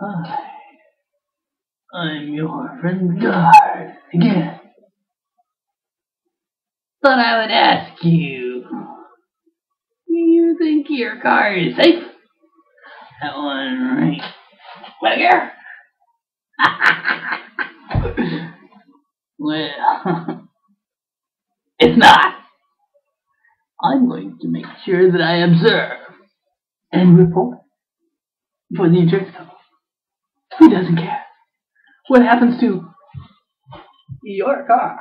Hi. I'm your friend Guard again. Thought I would ask you. Do you think your car is safe? That one right back here? well, it's not. I'm going to make sure that I observe and report for the insurance. Who doesn't care? What happens to your car?